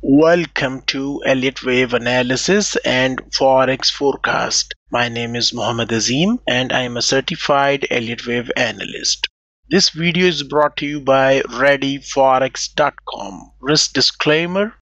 Welcome to Elliott Wave Analysis and Forex Forecast. My name is Muhammad Azim and I am a certified Elliott Wave analyst. This video is brought to you by ReadyForex.com. Risk disclaimer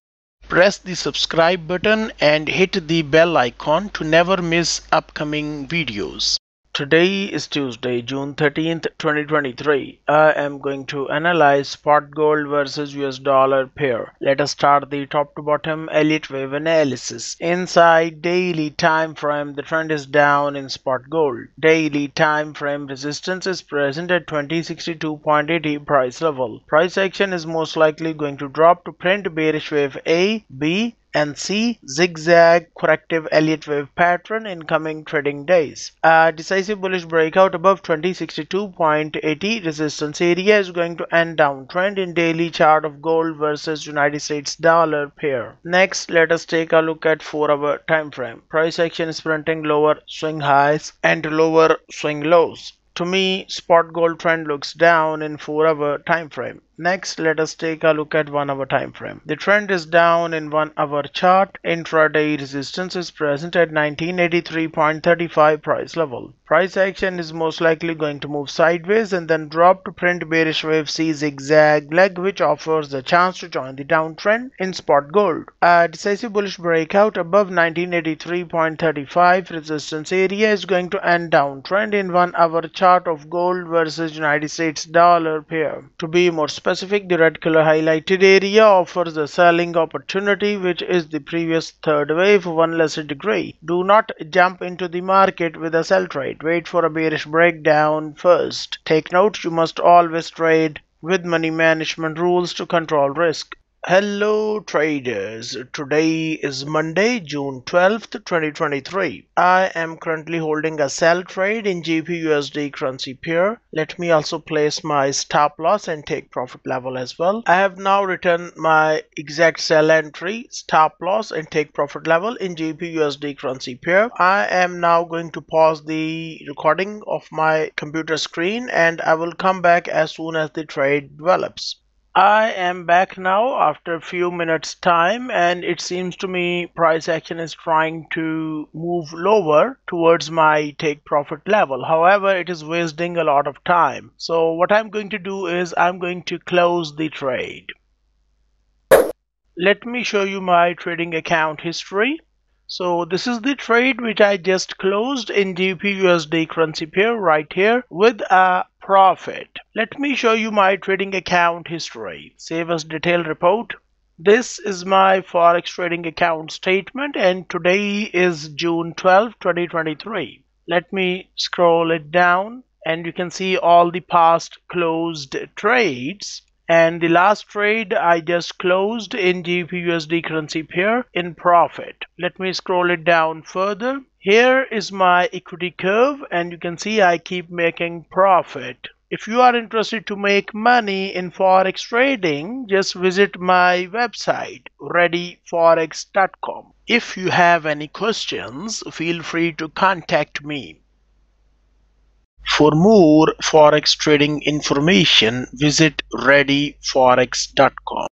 Press the subscribe button and hit the bell icon to never miss upcoming videos. Today is Tuesday, June 13th, 2023. I am going to analyze spot gold versus US dollar pair. Let us start the top to bottom Elliott wave analysis. Inside daily time frame, the trend is down in spot gold. Daily time frame resistance is present at 2062.80 price level. Price action is most likely going to drop to print bearish wave A, B, and C zigzag corrective Elliott wave pattern in coming trading days. A decisive bullish breakout above 2062.80 resistance area is going to end downtrend in daily chart of gold versus United States dollar pair. Next, let us take a look at 4 hour time frame. Price action is printing lower swing highs and lower swing lows. To me, spot gold trend looks down in 4 hour time frame. Next, let us take a look at 1 hour time frame. The trend is down in 1 hour chart. Intraday resistance is present at 1983.35 price level. Price action is most likely going to move sideways and then drop to print bearish wave C zigzag leg which offers the chance to join the downtrend in spot gold. A decisive bullish breakout above 1983.35 resistance area is going to end downtrend in 1 hour chart of gold versus United States dollar pair. To be more specific, the red color highlighted area offers a selling opportunity which is the previous third wave one lesser degree. Do not jump into the market with a sell trade. Wait for a bearish breakdown first. Take note you must always trade with money management rules to control risk. Hello traders, today is Monday, June 12th, 2023. I am currently holding a sell trade in GBPUSD currency pair. Let me also place my stop loss and take profit level as well. I have now written my exact sell entry, stop loss and take profit level in GBPUSD currency pair. I am now going to pause the recording of my computer screen and I will come back as soon as the trade develops. I am back now after a few minutes time and it seems to me price action is trying to move lower towards my take profit level. However, it is wasting a lot of time. So what I'm going to do is I'm going to close the trade. Let me show you my trading account history. So this is the trade which I just closed in GBPUSD currency pair right here with a profit. Let me show you my trading account history. Save as detailed report. This is my forex trading account statement and today is June 12, 2023. Let me scroll it down and you can see all the past closed trades and the last trade I just closed in GBPUSD currency pair in profit. Let me scroll it down further. Here is my equity curve and you can see I keep making profit. If you are interested to make money in forex trading, just visit my website readyforex.com. If you have any questions, feel free to contact me. For more forex trading information, visit readyforex.com.